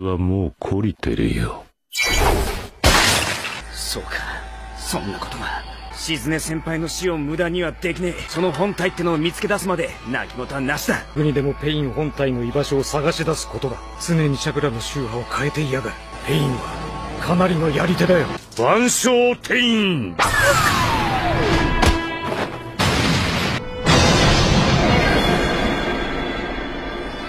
はもう懲りてるよ。そうか。そんなことが。シズネ先輩の死を無駄にはできねえ。その本体ってのを見つけ出すまで、泣き言はなしだ。国でもペイン本体の居場所を探し出すことだ。常にチャクラの周波を変えていやがる。ペインは、かなりのやり手だよ。万象天引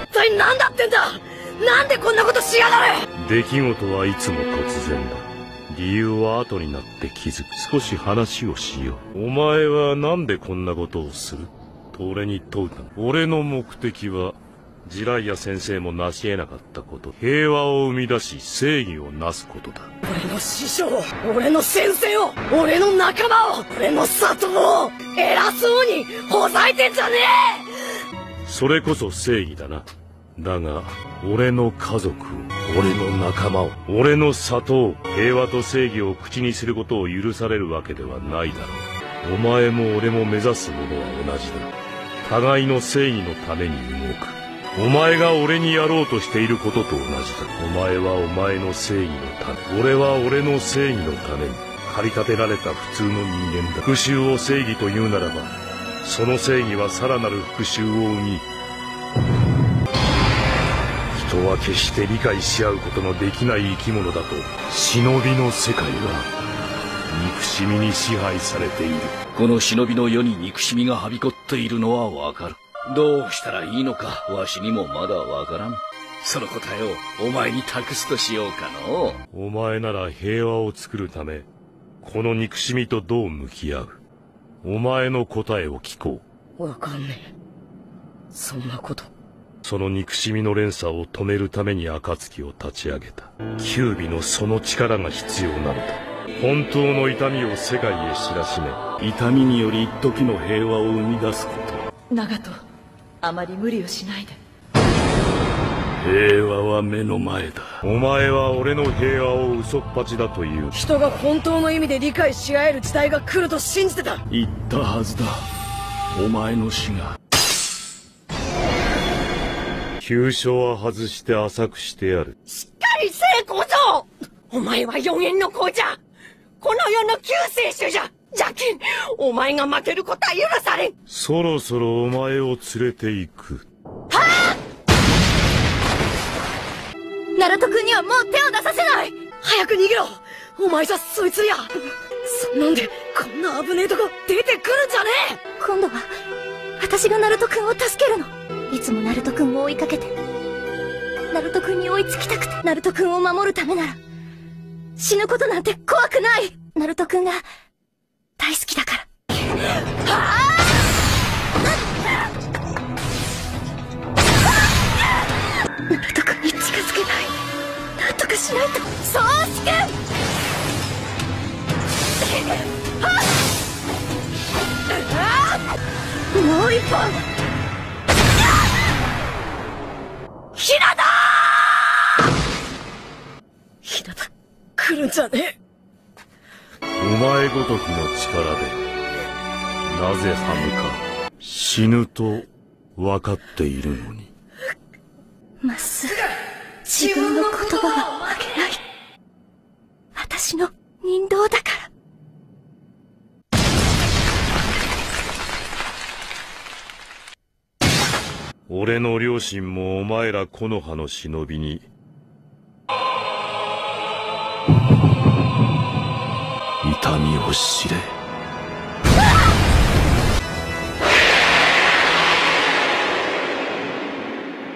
一体何だってんだなんでこんなことしやがる出来事はいつも突然だ。理由は後になって気づく。少し話をしよう。お前はなんでこんなことをする？と俺に問うた。俺の目的は、ジライア先生も成し得なかったこと。平和を生み出し正義をなすことだ。俺の師匠を俺の先生を俺の仲間を俺の里を偉そうにほざいてんじゃねそれこそ正義だな。だが、俺の家族を、俺の仲間を、俺の里を、平和と正義を口にすることを許されるわけではないだろう。お前も俺も目指すものは同じだ。互いの正義のために動く。お前が俺にやろうとしていることと同じだ。お前はお前の正義のため、俺は俺の正義のために、駆り立てられた普通の人間だ。復讐を正義というならば、その正義はさらなる復讐を生み、人は決して理解し合うことのできない生き物だと忍びの世界は憎しみに支配されている。この忍びの世に憎しみがはびこっているのはわかる。どうしたらいいのか、わしにもまだわからん。その答えをお前に託すとしようかの。お前なら平和を作るためこの憎しみとどう向き合う。お前の答えを聞こう。わかんねえ。そんなことその憎しみの連鎖を止めるために暁を立ち上げた。キュービのその力が必要なのだ。本当の痛みを世界へ知らしめ痛みにより一時の平和を生み出すこと。長門あまり無理をしないで。平和は目の前だ。お前は俺の平和を嘘っぱちだという。人が本当の意味で理解し合える時代が来ると信じてた。言ったはずだ。お前の死が急所は外して浅くしてやる。しっかりせえ小僧お前は四円の子じゃこの世の救世主じゃ。じゃけんお前が負けることは許されん。そろそろお前を連れて行く。ナルト君にはもう手を出させない。早く逃げろ。お前じゃそいつや。そんなんでこんな危ねえとこ出てくるんじゃねえ。今度は私がナルト君を助けるの。いつもナルト君を追いかけてナルト君に追いつきたくてナルト君を守るためなら死ぬことなんて怖くない。ナルト君が大好きだから。ナルト君に近づけない。なんとかしないと。宗介もう一本。じゃね？えお前ごときの力でなぜ歯向か死ぬと分かっているのに。まっすぐ自分の言葉は曲げない。私の人道だから。俺の両親もお前ら木の葉の忍びにを知れ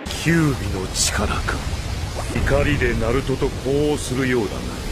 キュービの力か怒りでナルトと呼応するようだな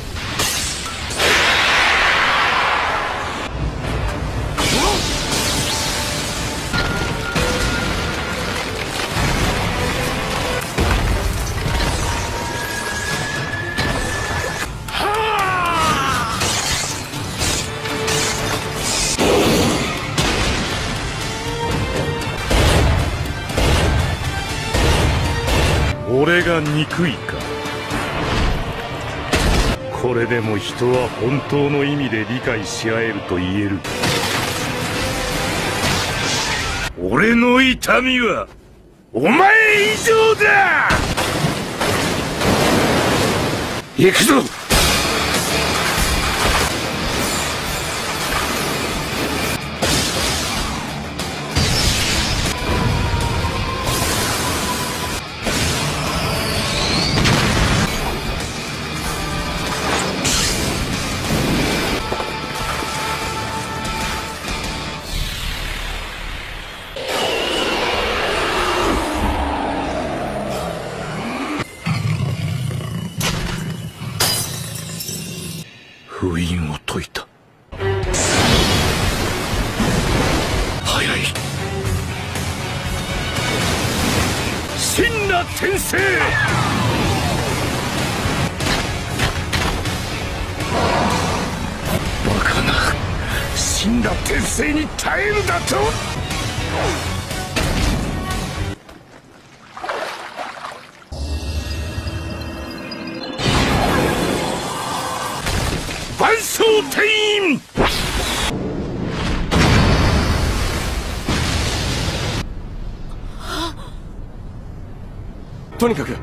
が憎いか。これでも人は本当の意味で理解し合えると言える。俺の痛みはお前以上だ。行くぞ。印を解いた。早い。真羅転生。バカな。真羅転生に耐えるだと？万象天員とにかく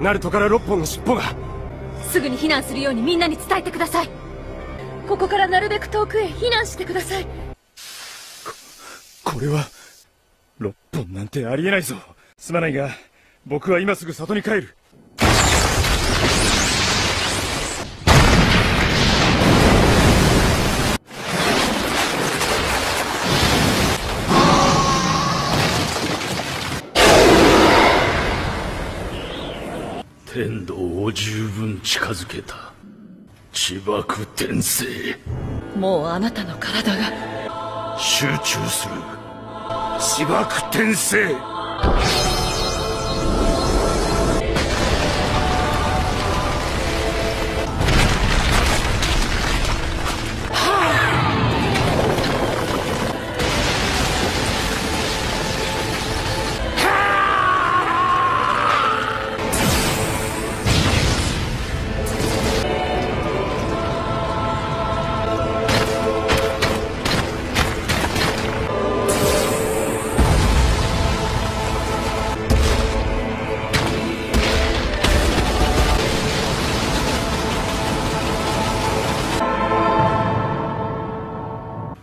ナルトから6本の尻尾が。すぐに避難するようにみんなに伝えてください。ここからなるべく遠くへ避難してください。これは6本なんてありえないぞ。すまないが僕は今すぐ里に帰る天道を十分近づけた。千爆転生。もうあなたの体が。集中する。自爆転生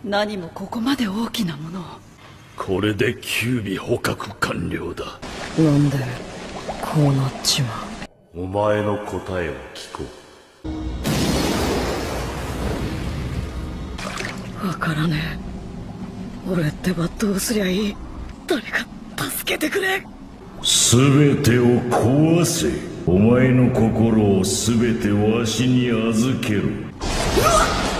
何もここまで大きなものを。これで九尾捕獲完了だ。なんでこうなっちまお前の答えを聞こう。わからねえ。俺ってばどうすりゃいい。誰か助けてくれ。全てを壊せ。お前の心を全てわしに預けろ。そう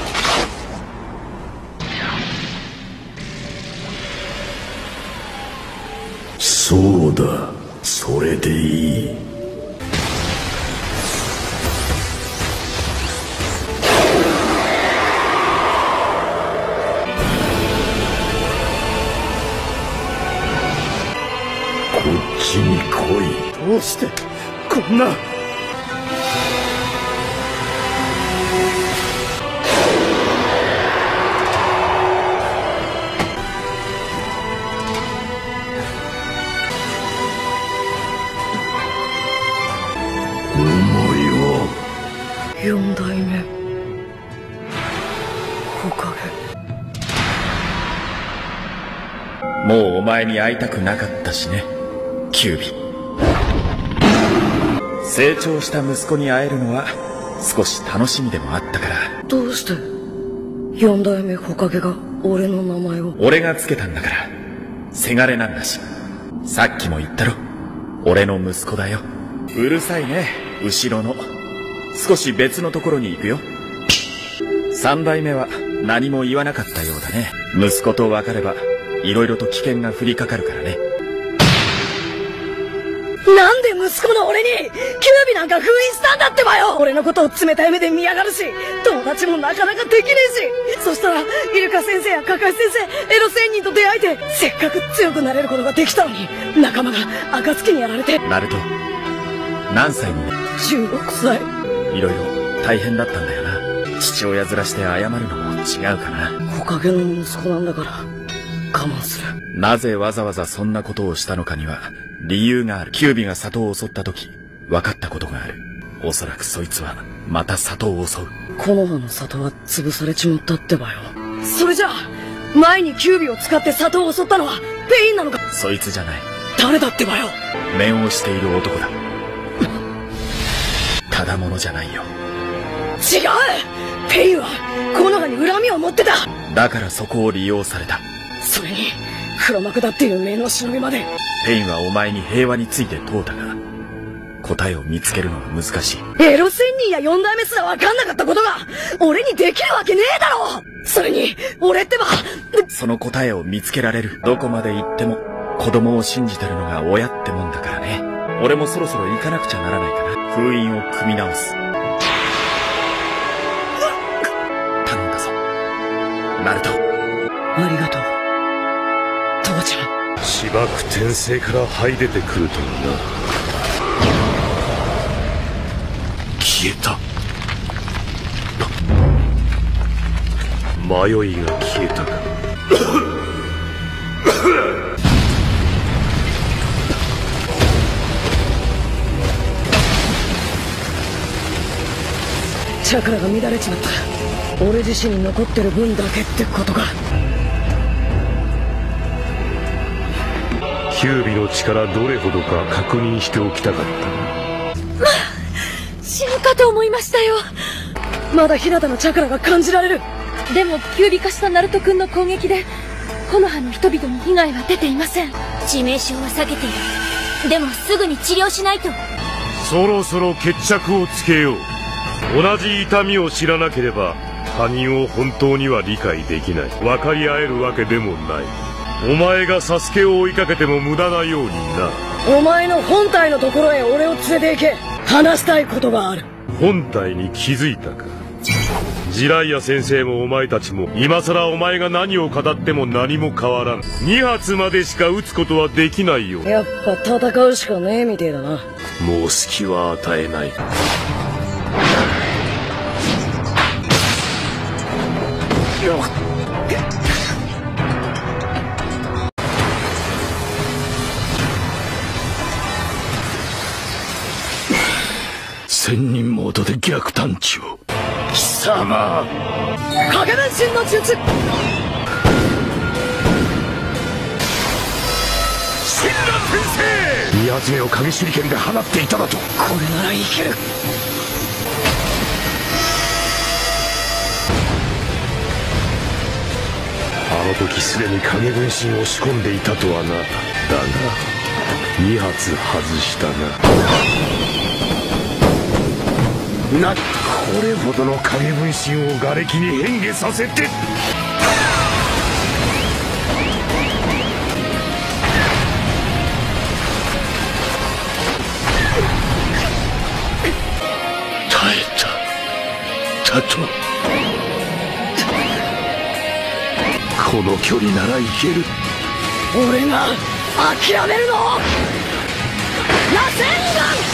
だ。それでいい。こっちに来い。どうしてこんなもうお前に会いたくなかったしねキュービ成長した息子に会えるのは少し楽しみでもあったから。どうして？四代目火影が俺の名前を？俺がつけたんだから。せがれなんだし。さっきも言ったろ。俺の息子だよ。うるさいね後ろの。少し別のところに行くよ。三代目は何も言わなかったようだね。息子と別れば色々と危険が降りかかるからね。なんで息子の俺にキュービなんか封印したんだってばよ。俺のことを冷たい目で見やがるし友達もなかなかできねえし。そしたらイルカ先生やカカシ先生エロ仙人と出会えてせっかく強くなれることができたのに仲間が暁にやられて。ナルト何歳にね。16歳。色々大変だったんだよな。父親面して謝るのも違うかな。火影の息子なんだから我慢する。なぜわざわざそんなことをしたのかには理由がある。キュービが里を襲った時分かったことがある。おそらくそいつはまた里を襲う。木の葉の里は潰されちまったってばよ。それじゃあ前にキュービを使って里を襲ったのはペインなのか？そいつじゃない。誰だってばよ。面をしている男だ。ただものじゃないよ。違う！ペインは木の葉に恨みを持ってた。だからそこを利用されたそれに黒幕だっていう面の忍びまで。ペインはお前に平和について問うたが答えを見つけるのは難しい。エロ仙人や四代目すら分かんなかったことが俺にできるわけねえだろ！それに俺ってばその答えを見つけられる。どこまで行っても子供を信じてるのが親ってもんだからね。俺もそろそろ行かなくちゃならないかな。封印を組み直すゃん芝生転生から這い出てくるとはな。消えた。迷いが消えたか。チャクラが乱れちまった。俺自身に残ってる分だけってことか。キュービの力どれほどか確認しておきたかった。死ぬかと思いましたよ。まだ日向のチャクラが感じられる。でもキュービ化したナルト君の攻撃で木の葉の人々に被害は出ていません。致命傷は避けている。でもすぐに治療しないと。そろそろ決着をつけよう。同じ痛みを知らなければ他人を本当には理解できない。分かり合えるわけでもないお前がサスケを追いかけても無駄なようにな。お前の本体のところへ俺を連れて行け。話したいことがある。本体に気づいたか。ジライア先生もお前たちも今さらお前が何を語っても何も変わらん。2発までしか撃つことはできないよやっぱ戦うしかねえみてえだな。もう隙は与えない千人モードで逆探知を。貴様。影分身の術。神羅先生。二発目を影手裏剣で放っていただと。これならいける。あの時すでに影分身を仕込んでいたとはな。だが2発外したななこれほどの影分身を瓦礫に変化させて。耐えた。だと。この距離ならいける。俺が諦めるの？螺旋岩